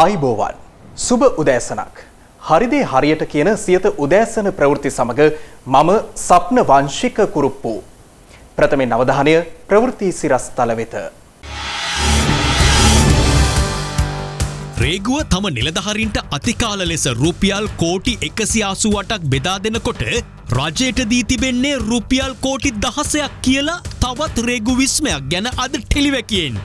ආයිබෝවන් සුබ උදෑසනක්. හරිදේ හරියට කියන සියත උදෑසන ප්‍රවෘත්ති සමග මම සප්න වංශික කුරුප්පු. ප්‍රථමෙන් අවධානය ප්‍රවෘත්ති සිරස් තල වෙත. රේගුව තම නිලධහරින්ට අතිකාල ලෙස රුපියල් කෝටි එකසි අසුවටක් බෙදා දෙනකොට රජයට දී තිබෙන්නේ රුපියල් කෝටි දහසයක් කියලා තවත් රේගු විස්මයක් ගැන අද ටෙලිවැකියෙන්.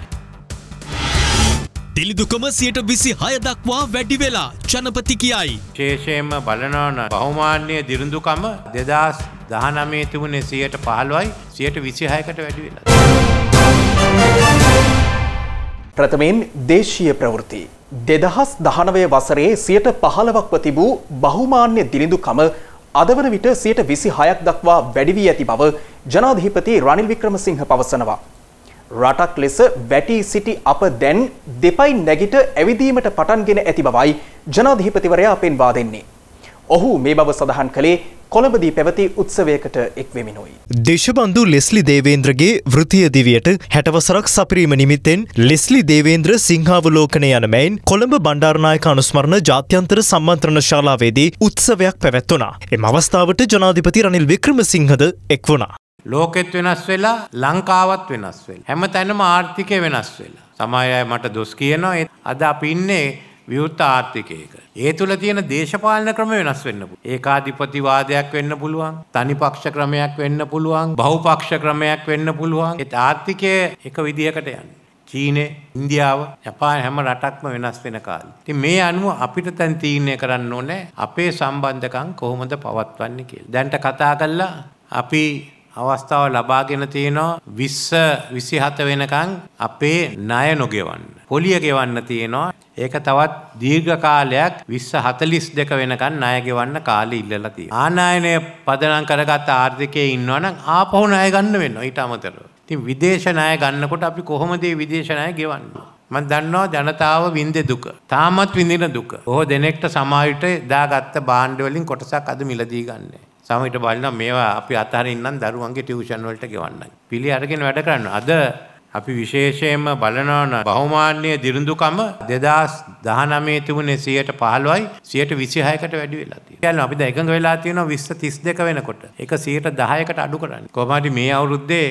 දිලිදුකම සියට විසි හය දක්වා වැඩි වෙලා ජනපති කියයි. ශේෂයෙන්ම බලනවන බහුමාන්‍ය දිරුඳුකම දෙදස් දහනමේ තිබුණේ සියයට පහළුවයි සියට විසිහයකට වැඩි වෙලා. ප්‍රථමයෙන් දේශීය ප්‍රවෘත්ති. දෙදහස් දහනවය වසරේ සියට පහළවක්ව තිබූ බහුමාන්‍ය දිලිඳුකම අදවන විට සියට විසි හයක් දක්වා වැඩිවී ඇති බව ජනාධීපති රනිල් වික්‍රමසිංහ පවසනවා. රටක් ලෙස වැටී සිටි අප දැන් දෙපයි නැගිට ඇවිදීමට පටන්ගෙන ඇති බවයි ජනාධීපතිවරයා පෙන්වා දෙන්නේ. ඔහු මේ බව සඳහන් කළේ කොළඹදී පැවති උත්සවයකට එක්වෙමිනුයි. දේශබන්දු ලෙස්ලි දේවේන්ද්‍රගේ වෘතිය දිවියට හැටවසරක් සපරීම නිමිත්තෙන් ලෙස්ලි දේවේන්ද්‍ර සිංහාවලෝකනය යන මැයින් කොළඹ බණ්ඩාරනායක අනුස්මරණ ජාත්‍යන්තර සම්මන්ත්‍රණ ශාලාවේදී උත්සවයක් පැවැත්වනා. එම අවස්ථාවට ජනාධිපති රනිල් වික්‍රමසිංහද එක් වුණා. ලෝකෙත් වෙනස් වෙලා ලංකාවත් වෙනස් වෙලා. හැම තැනම ආර්ථිකය වෙනස් වෙලා. සමහර අය මට දොස් කියනවා ඒ අද අපි ඉන්නේ විවෘත ආර්ථිකයක. ඒ තුළ තියෙන දේශපාලන ක්‍රම වෙනස් වෙන්න පුළුවන්. ඒකාධිපතිවාදයක් වෙන්න පුළුවන්. තනිපක්ෂ ක්‍රමයක් වෙන්න පුළුවන්. බහුපක්ෂ ක්‍රමයක් වෙන්න පුළුවන්. ඒත් ආර්ථිකය එක විදිහකට යන්නේ. චීනය ඉන්දියාව ජපාන හැම රටක්ම වෙනස් වෙන කාලේ. ඉතින් මේ අනුව අපිට දැන් තීරණය කරන්න ඕනේ අපේ සම්බන්ධකම් කොහොමද පවත්වන්නේ කියලා. දැන්ට කතා කළා අපි අවස්ථාව ලබාගෙන තියෙනවා 20 27 වෙනකන් අපේ ණය නොගෙවන්න. පොලිය ගෙවන්න තියෙනවා. ඒක තවත් දීර්ඝ කාලයක් 2042 වෙනකන් ණය ගෙවන්න කාලෙ ඉල්ලලා තියෙනවා. ආනයනය පදනම් කරගත් ආර්ථිකයේ ඉන්නවනම් ආපහු ණය ගන්න වෙනවා ඊට අමතරව. ඉතින් විදේශ ණය ගන්නකොට අපි කොහොමද මේ විදේශ ණය ගෙවන්නේ? මම දන්නවා ජනතාව වින්දේ දුක. තාමත් විඳින දුක. බොහෝ දෙනෙක්ට සමාජයට දාගත්ත භාණ්ඩ වලින් කොටසක් අද මිලදී ගන්නෑ. සමහිට බලනවා මේවා අපි අතහරින්නම් දරුවන්ගේ ටියුෂන් වලට ගෙවන්න. පිළි අරගෙන වැඩ කරන්න. අද අපි විශේෂයෙන්ම බලනවන බහුමාන්‍ය දිරුඳුකම දෙදස් දහනමේ තිබුණේ සියයට පහළුවයි සියයට විසිහයකට වැඩි වෙලා තියෙනවා. අපි දැන් එකඟ වෙලා තියෙනවා 20 32 වෙනකොට. ඒක 110කට අඩු කරන්න. කොහොමද මේ අවුරුද්දේ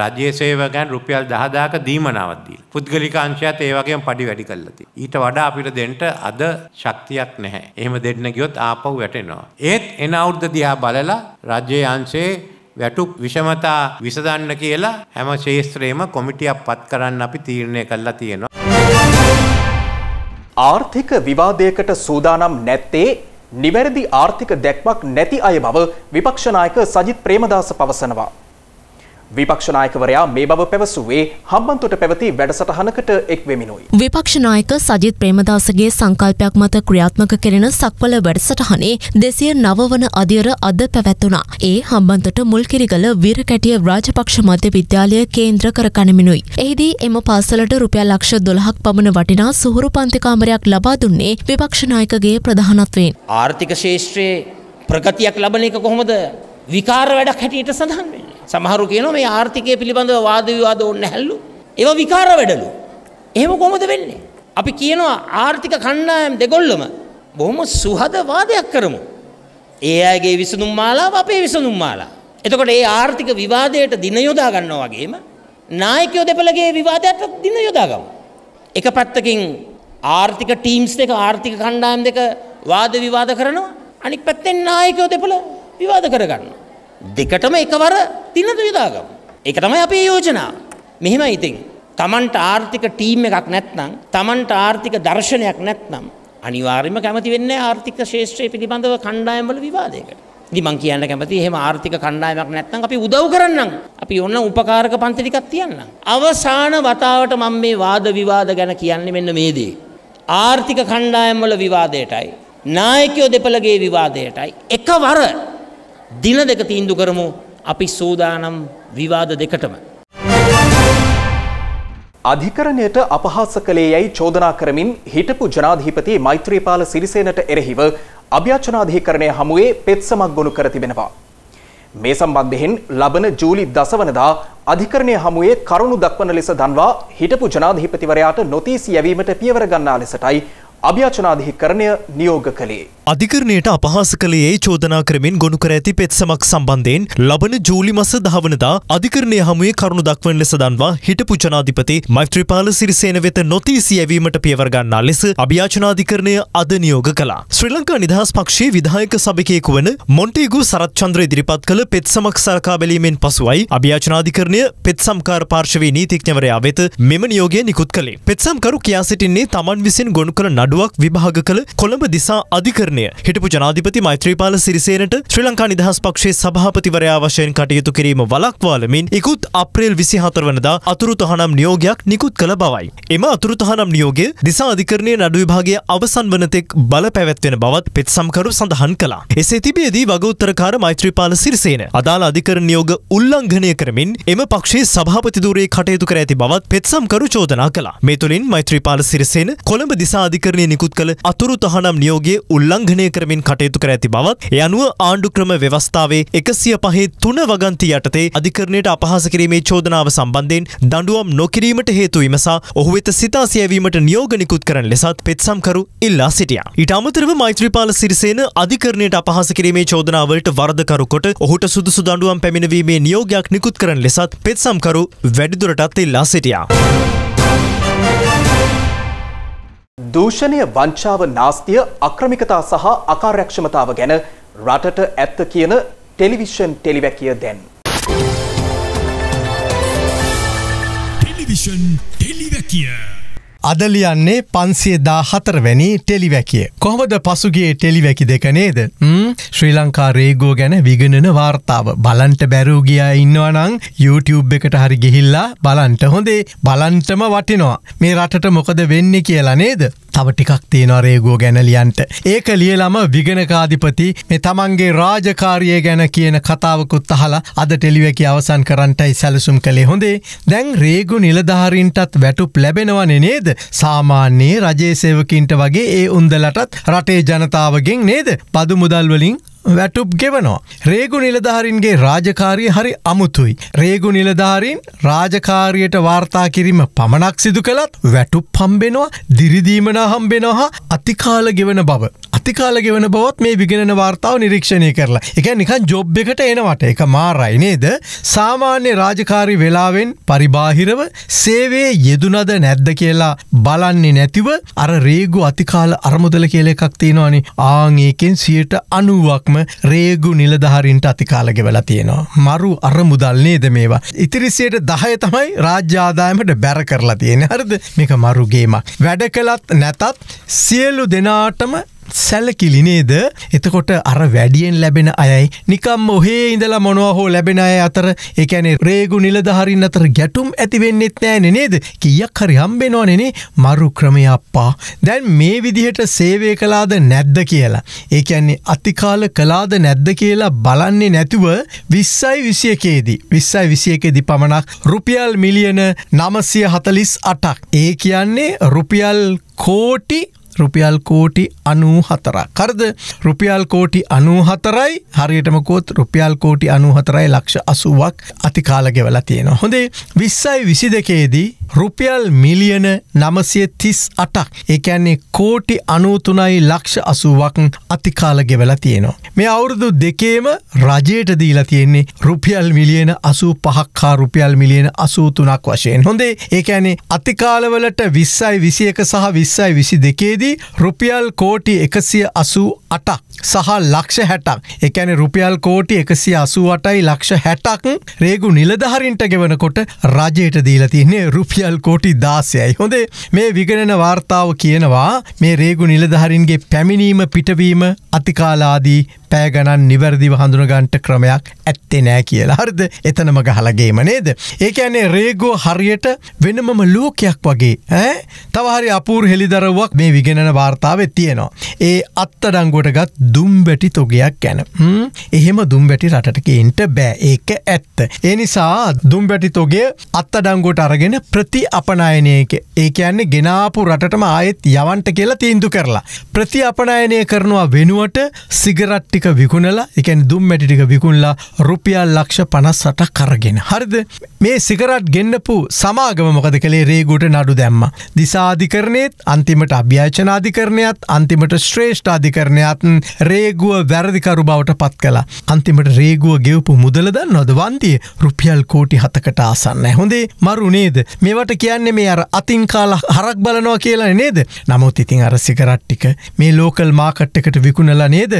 රජයේ සේවකයන් රුපියල් 10000ක දීමනාවක් දීලා. පුද්ගලික අංශයත් ඒ වගේම පඩි වැඩි කරලා තියෙනවා. ඊට වඩා අපිට දෙන්න අද ශක්තියක් නැහැ. එහෙම දෙන්න ගියොත් ආපහු වැටෙනවා. ඒත් එන අවුරුද්ද දිහා බලලා රජයේ අංශයේ වැටුප් විෂමතා විසඳන්න කියලා හැම ශේත්‍රයේම කොමිටියක් පත් කරන්න අපි තීරණය කළා තියෙනවා. ආර්ථික විවාදයකට සූදානම් නැත්තේ නිවැරදි ආර්ථික දැක්මක් නැති අය බව විපක්ෂ නායක සජිත් ප්‍රේමදාස පවසනවා. විපක්ෂ නායකවරයා මේ බව පැවසුවේ හම්බන්තොට පැවති වැඩසටහනකට එක් වෙමිනුයි. විපක්ෂ නායක සජිත් ප්‍රේමදාසගේ සංකල්පයක් මත ක්‍රියාත්මක කෙරෙන සක්වල වැඩසටහනේ දෙසිය නවවන අධියර අද පැවැත්වුණා. ඒ හම්බන්තොට මුල්කිරිගල විරකැටිය රාජපක්ෂ මධ්‍ය විද්‍යාලය කේන්ද්‍ර කර ගනිමිනුයි. එහිදී එම පාසලට රුපියල් ලක්ෂ දොළහක් පමණ වටිනා සුහුරු පන්තිකාමරයක් ලබා දුන්නේ විපක්ෂ නායකගේ ප්‍රධානත්වයෙන්. ආර්ථික ශේෂත්‍රයේ ප්‍රගතියක් ලබන එක කොහොමද විකාර වැඩක් හැටියට සඳහන් වෙන්නේ. සමහරු කියනවා මේ ආර්ථිකය පිළිබඳව වාද විවාද ඕනේ නැහැලු. ඒවා විකාර වැඩලු. එහෙම කොහොමද වෙන්නේ? අපි කියනවා ආර්ථික කණ්ඩායම් දෙගොල්ලම බොහොම සුහද වාදයක් කරමු. ඒ අයගේ විසඳුම් මාලාව අපේ විසඳුම් මාලා. එතකොට ඒ ආර්ථික විවාදයට දින යොදා ගන්නවා වගේම නායකයෝ දෙපළගේ විවාදයට දින යොදා ගමු. එක පැත්තකින් ආර්ථික ටීම්ස් දෙක ආර්ථික කණ්ඩායම් දෙක වාද විවාද කරනවා. අනික් පැත්තෙන් නායකයෝ දෙපළ විවාද කරගන්නවා. දෙකටම එකවර දිනද යොදාගමු. ඒක තමයි අපේ යෝජනාව. මෙහෙමයි ඉතින්. Tamanට ආර්ථික ටීම් එකක් නැත්නම්, Tamanට ආර්ථික දර්ශනයක් නැත්නම් අනිවාර්යයෙන්ම කැමති වෙන්නේ ආර්ථික ශාස්ත්‍රය පිළිබඳව කණ්ඩායම් වල විවාදයකට. ඉතින් මං කියන්න කැමති එහෙම ආර්ථික කණ්ඩායමක් නැත්නම් අපි උදව් කරන්නම්. අපි ඕන උපකාරක පන්ති ටිකක් තියන්නම්. අවසාන වතාවට මම මේ වාද විවාද ගැන කියන්නේ මෙන්න මේ දේ. ආර්ථික කණ්ඩායම් වල විවාදයටයි නායකයෝ දෙපළගේ විවාදයටයි එකවර දින දෙක තීන්දු කරමු අපි සූදානම් විවාද දෙකටම. අධිකරණයට අපහාස කළේ යැයි චෝදනා කරමින් හිටපු ජනාධීපති මෛත්‍රීපාල සිරිසේනට එරෙහිව අභ්‍යාචනාධිකරණය හමුවේ පෙත්සමක් ගොනු කර තිබෙනවා. මේ සම්බන්ධයෙන් ලබන ජූලි දසවනදා අධිකරණය හමුවේ කරුණු දක්වන ලෙස දන්වා හිටපු ජනාධීපතිවරයාට නොතීසි යැවීමට පියවර ගන්නා ලෙසටයි අභ්‍යාචනාධිකරණය නියෝග කළේ. අධිකරණයට අපහාස කළේ චෝදනා කරමින් ගොනු කර ඇති පෙත්සමක් සම්බන්ධයෙන් ලබන ජූලි මස දහවනදා අධිකරණය හමුවේ කරුණු දක්වන ලෙස දන්වා හිටපු ජනාධිපති මෛත්‍රීපාල සිරිසේන වෙත නොතීසි ඇවීමට පියවර ගන්නා ලෙස අභ්‍යාචනාධිකරණය අද නියෝග කළා. ශ්‍රී ලංකා නිදහස් පක්ෂයේ විධායක සභිකයෙකු වන මොන්ටේගු සරත්චන්ද්‍ර ඉදිරිපත් කළ පෙත්සමක් සලකා බැලීමෙන් පසුවයි අභ්‍යාචනාධිකරණය පෙත්සම්කාර පාර්ශවයේ නීතිඥවරයා වෙත මෙම නියෝගය නිකුත් කළේ. පෙත්සම්කරු කියා සිටින්නේ තමන් විසින් ගොනු කළ නඩුවක් විභාග කළ කොළඹ දිසා අධිකරණය හිටපු ජනාධිපති මෛත්‍රීපාල සිරිසේනට ශ්‍රී ලංකා නිදහස් පක්ෂයේ සභාපතිවරයා වශයෙන් කටයුතු කිරීම වලක්වාලමින් ඉකුත් අප්‍රේල් විසි හතර වනදා අතුරු තහනම් නියෝගයක් නිකුත් කළ බවයි. එම අතුරු තහනම් නියෝගය දිසා අධිකරණය නඩු විභාගය අවසන් වනතෙක් බල පැවැත්වෙන බවත් පෙත්සම්කරු සඳහන් කළා. එසේ තිබියදී වගඋත්තරකාර මෛත්‍රීපාල සිරිසේන අදාළ අධිකරණ නියෝග උල්ලංඝනය කරමින් එම පක්ෂයේ සභාපතිදුරේ කටයුතු කර ඇති බවත් පෙත්සම්කරු චෝදනා කළා. මේ තුළින් මෛත්‍රීපාල සිරිසේන කොළඹ දිසා අධිකරණය නිකුත් කළ අතුරු තහනම් නියෝගයේ උල්ලංඝනය කරමින් කටයුතු කර ඇති බවත් ඒ අනුව ආණ්ඩුක්‍රම ව්‍යවස්ථාවේ එකසිය පහේ තුන වගන්ති යටතේ අධිකරණයට අපහාස කිරීමේ චෝදනාව සම්බන්ධයෙන් දඬුවම් නොකිරීමට හේතු විමසා ඔහු වෙත සිතා සියවීමට නියෝග නිකුත් කරන ලෙසත් පෙත්සම්කරු ඉල්ලා සිටියා. ඊට අමතරව මෛත්‍රීපාල සිරිසේන අධිකරණයට අපහාස කිරීමේ චෝදනාවලට වරදකරු කොට ඔහුට සුදුසු දඬුවම් පැමිණවීමේ නියෝගයක් නිකුත් කරන ලෙසත් පෙත්සම්කරු වැඩිදුරටත් ඉල්ලා සිටියා. දූෂණය වංචාව නාස්තිය අක්‍රමිකතා සහ අකාර්යක්ෂමතාව ගැන රටට ඇත්ත කියන ටෙලිවිෂන් ටෙලිවැකිය දැන්. ටෙලිවිෂන් ටෙලිවැකිය. අදලියන්නේ පන්සියදා හතරවැනි ටෙලිවැකිය. කොහොමද පසුගේ ටෙලිවැකි දෙක නේද. ශ්‍රී ලංකා රේගෝ ගැන විගණන වාර්තාව බලන්ට බැරූගියා ඉන්නවනං YouTube එකට හරි ගිහිල්ලා බලන්ට හොඳේ බලන්ටම වටිනවා. මේ රටට මොකද වෙන්න කියලා නේද. තව ටිකක් තියෙනවා රේගෝ ගැන ලියන්ට. ඒක ලියලම විගණකාධිපති මේ තමන්ගේ රාජකාරිය ගැන කියන කතාවකුත් අහලා අද ටෙලිවැකි අවසන් කරන්ටයි සැලසුම් කළේ හොඳේ. දැන් රේගු නිලධාරීන්ටත් වැටුප් ලැබෙනවන නේද. සාමාන්‍යයේ රජේසේවකින්ට වගේ ඒ උන්දලටත් රටේ ජනතාවගෙන් නේද බදු මුදල්වලින් වැටුප් ගෙවනවා. රේගු නිලධාරින්ගේ රාජකාරිය හරි අමුතුයි. රේගු නිලධාරීන් රාජකාරියට වාර්තා කිරීම පමණක් සිදු කළත් වැටුප් හම්බෙනවා දිරිදීමන හම්බෙනවා අතිකාල ගෙවන බව. අතිකාල ගෙවන බවත් මේ විගෙනන වාර්තාව නිරීක්ෂණය කරලා එක නිකන් ජොබ් එකට එනවට එක මාරයි නේද සාමාන්‍ය රාජකාරි වෙලාවෙන් පරිබාහිරව සේවේ යෙදුනද නැද්ද කියලා බලන්නේ නැතිව අර රේගු අතිකාල අරමුදල කියල එකක් තියෙනවානි ආංඒකෙන් සියට අනුවක්ම රේගු නිලධහරින්ට අතිකාලගෙ වෙලා තියෙනවා. මරු අර මුදල් නේද මේවා. ඉතිරිසියට දහය තමයි රාජ්‍යාදායමට බැර කරලා තියෙන හරද මේක මරුගේමක්. වැඩ කළත් නැතත් සියලු දෙනාටම සැලකිලිනේද එතකොට අර වැඩියෙන් ලැබෙන අයයි නිකම් ඔහේ ඉඳලා මොනවා හෝ ලැබෙන අය අතර එකැනෙ රේගු නිලධහරින් අතර ගැටුම් ඇතිවෙන්නෙත් නෑන නේද? කියක් හරි හම්බෙනවානෙනේ මරු ක්‍රමයප්පා දැන් මේ විදිහට සේවය කලාද නැද්ද කියලා. ඒකැන්නේ අතිකාල කලාද නැද්ද කියලා බලන්නේ නැතුව විස්සයි විසියකේදී විස්සයි විසියකෙදි පමණක් රුපියල් මිලියන නමසිය හතලිස් අටක්. ඒ කියන්නේ රුපියල් කෝටි රුපියල් කෝටි අනූ හතරක්. කරද රුපියල් කෝටි අනූ හතරයි හරියටමකෝත් රුපියල් කෝටි අනු හතරයි ලක්ෂ අසුවක් අතිකාලගෙවල තියෙනවා. හොඳේ විස්සයි විසි දෙකේදී රුපියල් මිලියන නමසය තිස් අටක් එකන්නේ කෝටි අනූතුනයි ලක්ෂ අසුවක් අතිකාලගෙවල තියෙනවා. මේ අවුරුදු දෙකේම රජයට දීලා තියෙන්නේ රුපියල් මිලියන අසූ පහක්කා රුපියල් මිලියන අසූතුනක් වශයෙන් හොඳේ ඒඇනේ අතිකාලවලට විස්සයි විසියක සහ විස්සයි විසි දෙකේදී රුපියල් කෝටි එකසිය අසූ අටක් සහ ලක්ෂ හැටක්. එකැන රුපියල් කෝටි එකසි අසුවටයි ලක්ෂ හැටක් රේගු නිලධහරින්ට ගෙවනකොට රජයට දීලා තියන්නේ රුපියල් කෝටි දාසයයි. හොඳේ මේ විගණන වාර්තාව කියනවා මේ රේගු නිලධහරින්ගේ පැමිණීම පිටවීම අතිකාලාදී පෑගණන් නිවැරදිව හඳුනගන්ට ක්‍රමයක් ඇත්තේ නෑ කියලා හරිද එතනම ගහලගේම නේද. ඒක ඇනේ රේගෝ හරියට වෙනමම ලෝකයක් වගේ ඈ තවහරි අපූර් හෙළිදරවක් මේ විගෙනන වාර්තාවත් තියෙනවා. ඒ අත්තඩංගුවට ගත් දුම්බැටි තොගයක් ගැන. එහෙම දුම්බැටි රටටකන්ට බෑ ඒක ඇත්ත. ඒ නිසා දුම්බැටි තොගේ අත්තඩංගුවට අරගෙන ප්‍රති අපනායනයක ඒ කියන්නේ ගෙනාපු රටටම ආයෙත් යවන්ට කියලා තීන්දු කරලා. ප්‍රති අපනායනය කරනවා වෙනුවට සිගරට්ටික ටික විකුණලා එකන් දුම් මැටි ටික විකුණලා රුපියල් ලක්ෂ පනස් සට කරගෙන. හරිද මේ සිකරට් ගෙන්න්නපු සමාගම මොකද කළේ රේගුට නඩු දැම්ම. දිසාධිකරණයත් අන්තිමට අභ්‍යාචනාධිකරණයත් අන්තිමට ශ්‍රේෂ්ඨාධිකරණයත් රේගුව වැරදිකරු බවට පත් කලා. අන්තිමට රේගුව ගෙවපු මුදලද නොද වන්තිය රුපියල් කෝටි හතකට ආසන්න. හොඳේ මරු නේද මේවට කියන්නේ මේ අර අතින් කාලා හරක් බලනවා කියලා නේද නමුත් ඉතින් අර සිකරට්ටික මේ ලෝකල් මාකට්ටකට විකුණලා නේද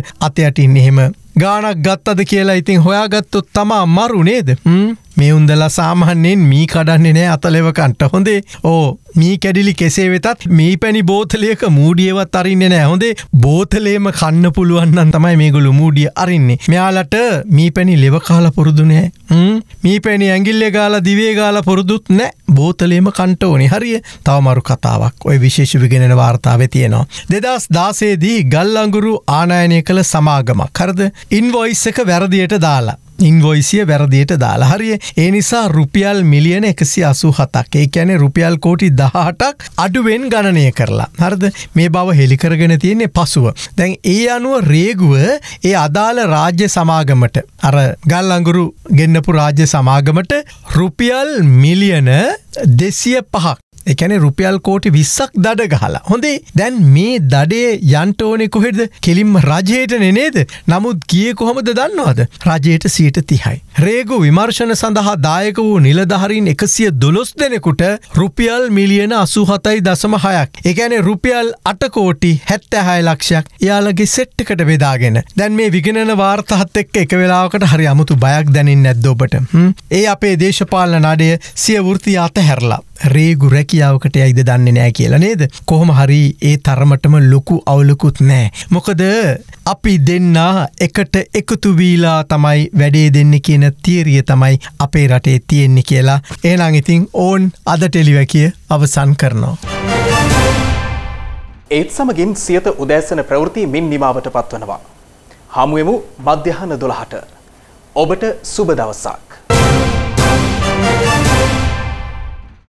අතයටින් එහෙම ගානක් ගත්තද කියලා ඉතින් හොයාගත්තොත් තමා මරු නේද? මේ උන්දලා සාමාන්‍යයෙන් මී කඩන්නේ නෑ අතලෙවකන්ට හොඳේ? ඕ මී කැඩිලි කෙසේ වෙතත් මී පැණි බෝතලයක මූඩියවත් අරින්න නෑ. හොඳේ? බෝතලේම කන්න පුළුවන්න්න තමයි මේගොලු මූඩිය අරින්නේ. මෙයාලට මී පැණි ලෙවකාල පුරුදුනෑ මී පැණි ඇගිල්ල ගාල දිවේ ගාල පුරුදුත් නෑ. බෝතලේම කන්ට ඕනි. හරිය? තවමරු කතාවක්. ඔය විශේෂ විගෙනෙන වාර්තාව තියෙනවා. දෙදස් දාසේදී ගල්ලංගුරු ආනායනය කළ සමාගමක්. කරද ඉන්වොයිස් එක වැරදියට දාලා. ඉන්වොයිසිය වැරදියට දාලා. හරිය ඒ නිසා රුපියල් මිලියන එකසි අසු හතක් ඒ ඇන රුපියල් කෝටි දහටක් අඩුවෙන් ගණනය කරලා. හරද? මේ බව හෙළිකරගෙන තියෙන්නේ පසුව. දැන් ඒ අනුව රේගුව ඒ අදාළ රාජ්‍ය සමාගමට අර ගල් අඟුරු ගෙන්න්නපු රාජ්‍ය සමාගමට රුපියල් මිලියන දෙසිය පහක් එකැන රුපියල් කෝටි විස්සක් දඩ ගහලා. හොඳේ දැන් මේ දඩේ යන්ටෝනෙ කොහෙද කෙලින්ම රජයට නෙනේද නමුත් කිය කොහොමද දන්නවාද රජයට සීට තිහයි. රේගු විමර්ශන සඳහා දායක වූ නිලධහරින් එකසිය දොළොස් දෙනෙකුට රුපියල් මිලියන අසුහතයි දසම හයක්. එකැනෙ රුපියල් අටකෝටි හැත්තැහය ලක්ෂයක් එයාලගේ සෙට්ටකට බෙදාගෙන. දැන් මේ විගෙනන වාර්තහත් එක්ක එක වෙලාවකට හරි අමුතු බයක් දැනින් නැද්දෝබට. ඒ අපේ දේශපාලන නඩය සිය වෘති අත හැරලා. රේගු රැකියාවකට ඇයිද දන්නේ නෑ කියලා නේද. කොහොම හරි ඒ තරමටම ලොකු අවුලකුත් නෑ. මොකද අපි දෙන්න එකට එකතුවීලා තමයි වැඩේ දෙන්න කියන තීරිය තමයි අපේ රටේ තියෙන්නේ කියලා. ඒනං ඉතින් ඕන් අද ටෙලිවැකිය අවසන් කරනවා. ඒත් සමගින් සියත උදෑසන ප්‍රවෘති මින් නිමාවට පත්වනවා. හමුවෙමු මධ්‍යහන දොළහට. ඔබට සුබ දවසක්.